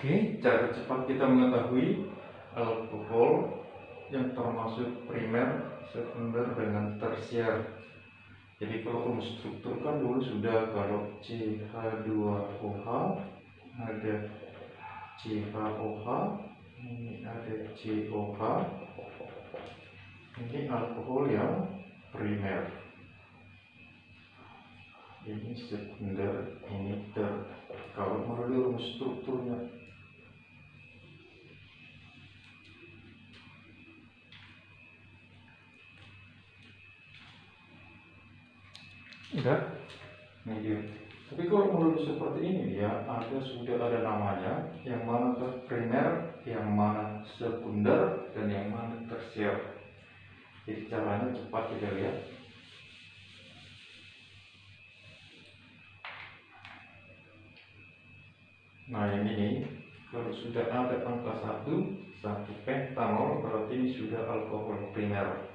Oke, cara cepat kita mengetahui alkohol yang termasuk primer, sekunder, dengan tersier. Jadi kalau rumus struktur kan dulu sudah kalau CH2OH ada CHOH, ini ada COH, ini alkohol yang primer. Ini sekunder, ini ter. Kalau melalui rumus strukturnya enggak dia tapi kalau menurut seperti ini ya ada sudah ada namanya yang mana primer yang mana sekunder dan yang mana tersier jadi caranya cepat kita lihat. Nah yang ini kalau sudah ada angka satu satu pentanol berarti ini sudah alkohol primer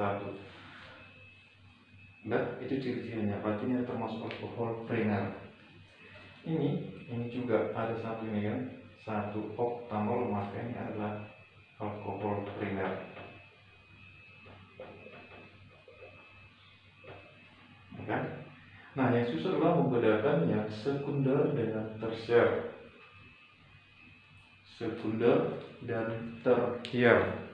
satu. Enggak itu ciri-cirinya berarti termasuk alkohol primer ini ini juga ada satu ini kan? Satu oktanol maka ini adalah alkohol primer kan nah yang susah adalah membedakan yang sekunder dengan tersier. Sekunder dan tertier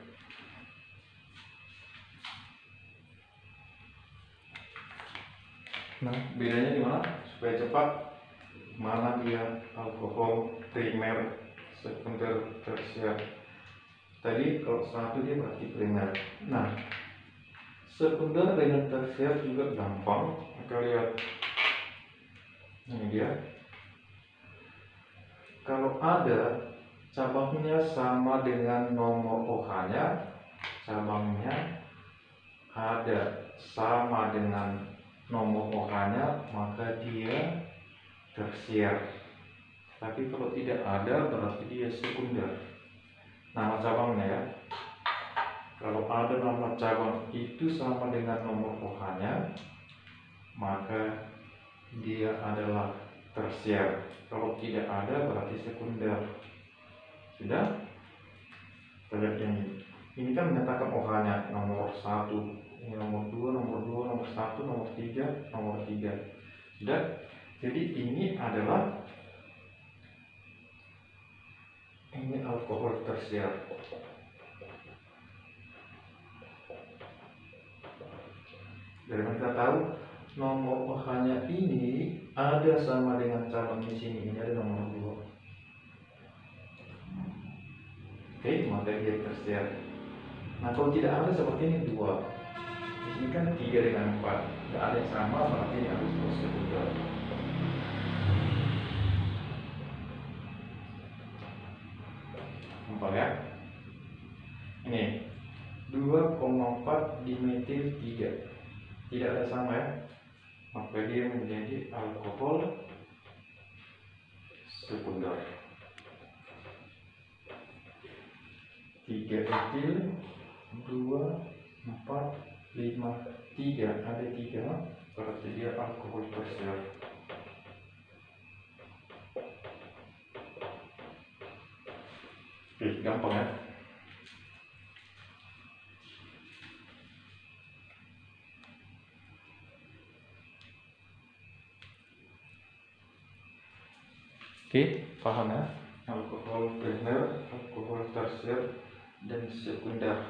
Nah, bedanya di mana? Supaya cepat mana dia alkohol primer, sekunder, tersier. Tadi kalau satu dia berarti primer. Nah, sekunder dengan tersier juga gampang. Kita lihat ini dia. Kalau ada cabangnya sama dengan nomor OH-nya, cabangnya ada sama dengan nomor OH-nya maka dia tersier tapi kalau tidak ada berarti dia sekunder nama cabangnya ya. Kalau ada nama cabang itu sama dengan nomor OH-nya maka dia adalah tersier kalau tidak ada berarti sekunder sudah? Kita ini. Ini kan menyatakan OH-nya nomor satu ini nomor 2, nomor 2, nomor 1, nomor 3, nomor 3 sudah? Jadi ini adalah ini alkohol tersier dari mana kita tahu nomor OH nya ini ada sama dengan cabang di sini. Ini ada nomor 2 oke maka dia tersier nah kalau tidak ada seperti ini dua ini kan tiga dengan empat. Nggak ada yang sama berarti ini harus proses juga Nampak ya. Ini. 2,4 dimetil 3 tidak ada sama ya. Maka dia menjadi alkohol sekunder. 3 etil 2 4 lima tiga ada tiga berarti dia alkohol tersier Oke, gampang ya? Oke, paham ya? Alkohol primer, alkohol tersier, dan sekunder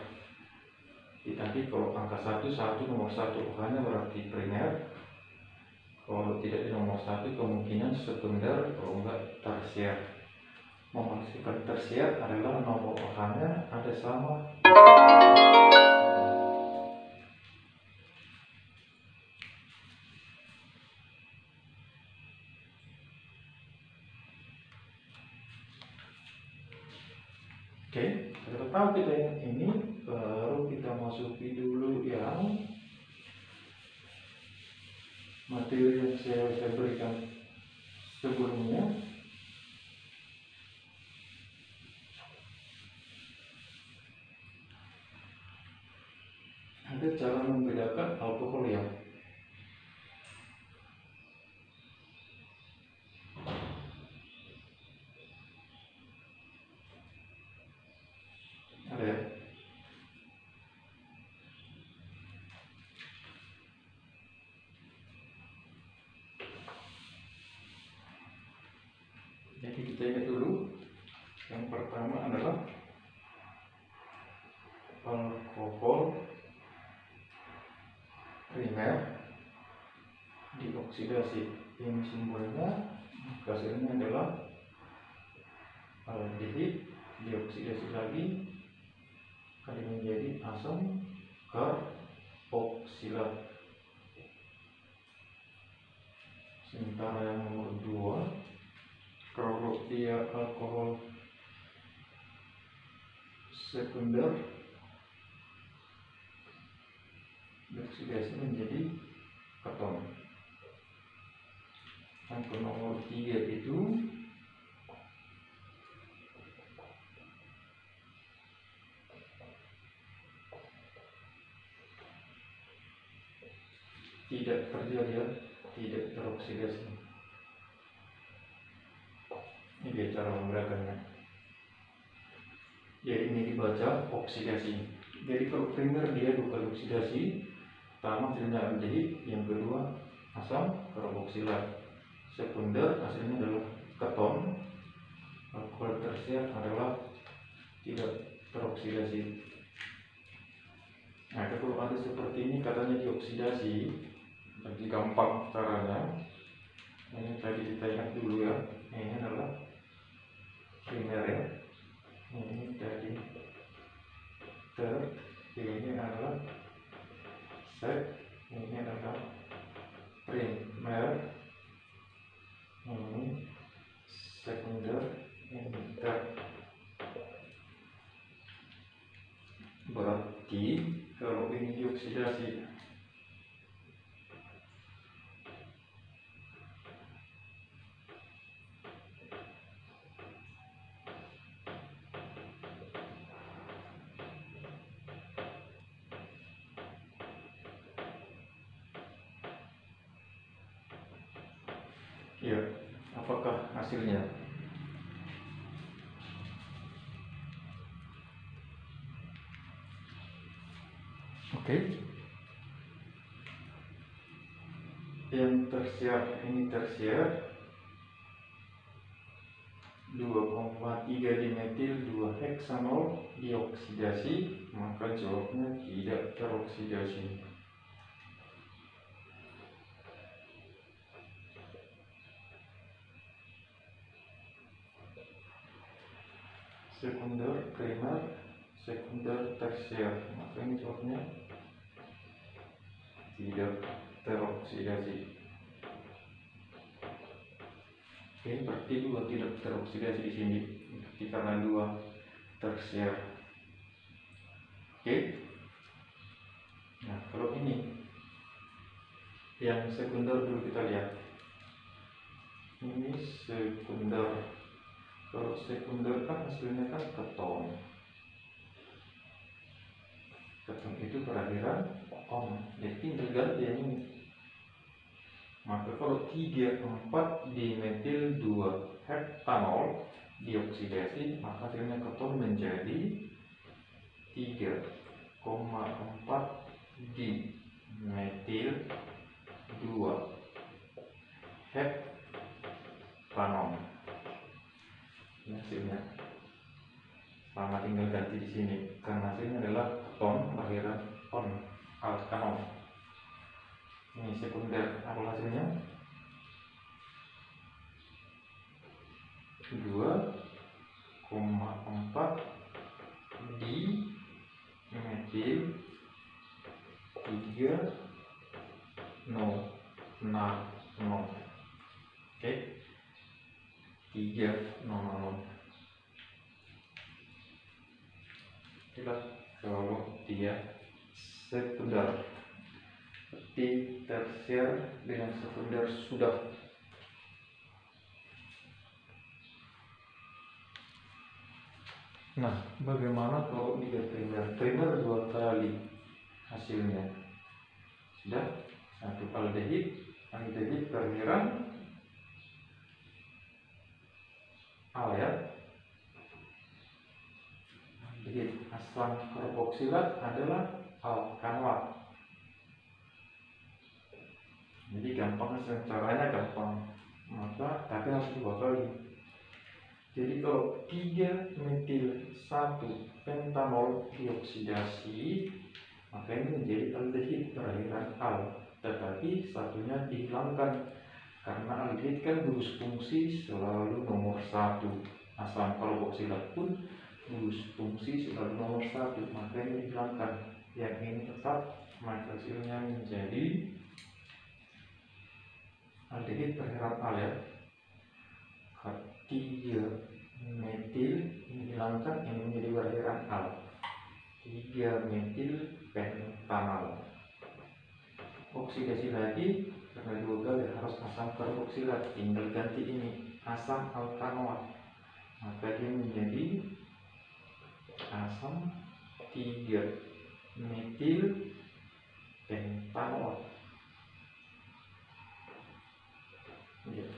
tadi kalau angka satu satu nomor satu hanya berarti primer. Kalau tidak di nomor satu kemungkinan sekunder kalau enggak tersier. Memastikan tersier adalah nomor ohanya ada sama. Oke, kita tahu kita saya berikan sebelumnya ada cara membedakan alkohol yang adalah alkohol primer dioksidasi. Ini simbolnya. Hasilnya adalah aldehid dioksidasi lagi. Kali menjadi asam karboksilat. Sementara yang nomor dua kalau dia alkohol sekunder dioksidasi menjadi keton. Ke nomor tiga itu tidak terjadi tidak teroksidasi ini dia cara membedakannya. Ya ini dibaca oksidasi. Jadi kalau primer dia bukan oksidasi pertama hasilnya menjadi yang kedua asam karboksilat sekunder hasilnya adalah keton. Alkohol tersier adalah tidak teroksidasi. Nah kalau ada seperti ini katanya dioksidasi. Lebih gampang caranya. Ini tadi kita ingat dulu ya. Ini adalah primer ya ini tadi ter ini adalah sek ini adalah primer ini sekunder ini ter. Berarti kalau ini dioksidasi Ya, apakah hasilnya? Oke. Yang tersiar ini tersiar 2,3 dimetil 2 heksanol dioksidasi maka jawabnya tidak teroksidasi sekunder primer sekunder tersier. Maka ini jawabnya tidak teroksidasi oke berarti dua tidak teroksidasi di sini. Berarti karena dua tersier. Oke. Nah kalau ini yang sekunder dulu kita lihat. Ini sekunder kalau sekunder kan hasilnya kan keton. Keton itu perairan on jadi tinggal ganti yang ini. Maka kalau 3 4 dimetil 2 heptanol dioksidasi maka hasilnya keton menjadi 3,4 dimetil 2 heptanol hasilnya selama tinggal ganti di sini. Karena hasilnya adalah ton lahiran ton alkanon ini sekunder apa hasilnya dua koma empat di metil tiga di tersier dengan sekunder sudah Nah, bagaimana kalau dia primer? Primer dua kali hasilnya. Sudah satu aldehid, aldehid perheran Al ya. Jadi asam karboksilat adalah alkanwat. Jadi gampang caranya gampang. Maka tapi harus kali. Jadi kalau 3 metil 1 pentanol dioksidasi maka ini menjadi aldehid perairan al tetapi satunya dihilangkan karena aldehid kan gugus fungsi selalu nomor satu asam karboksilat pun gugus fungsi selalu nomor satu maka ini dihilangkan yang ini tetap maka hasilnya menjadi aldehid perairan al ya tiga metil dihilangkan ini menjadi perairan al. 3 metil pentanal oksidasi lagi karena gagal ya harus asam peroksilat. Tinggal ganti ini asam alkanoat. Maka dia menjadi asam 3 metil pentanoat ya.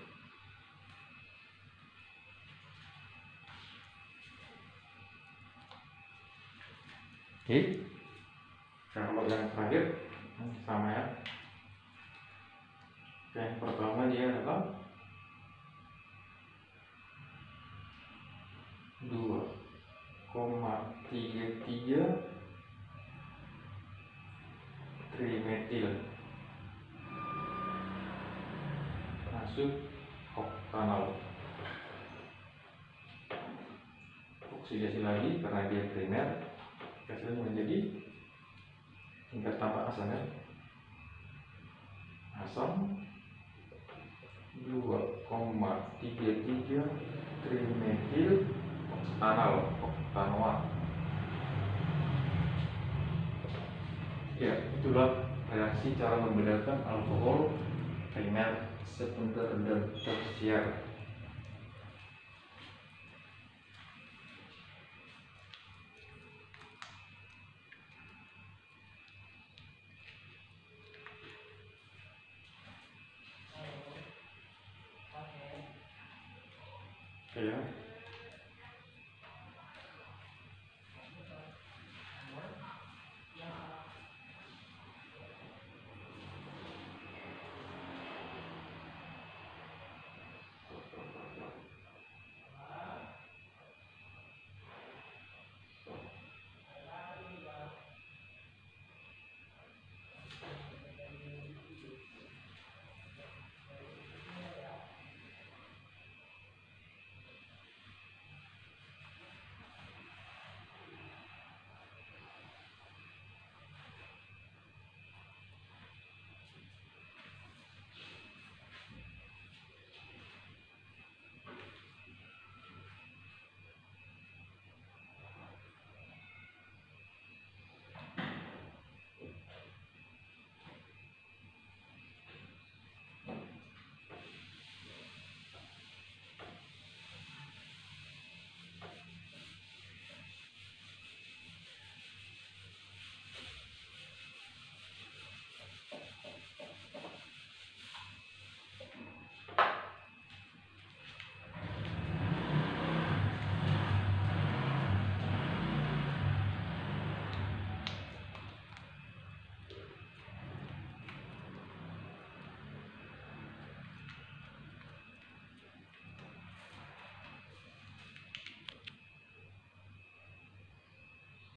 Oke. Kalau yang terakhir sama ya. Yang pertama dia adalah oksidasi lagi karena dia primer hasilnya menjadi tingkat tambah asamnya asam 2,33 trimetil oktanol oktanoat ya itulah reaksi cara membedakan alkohol primer sekunder dan tersier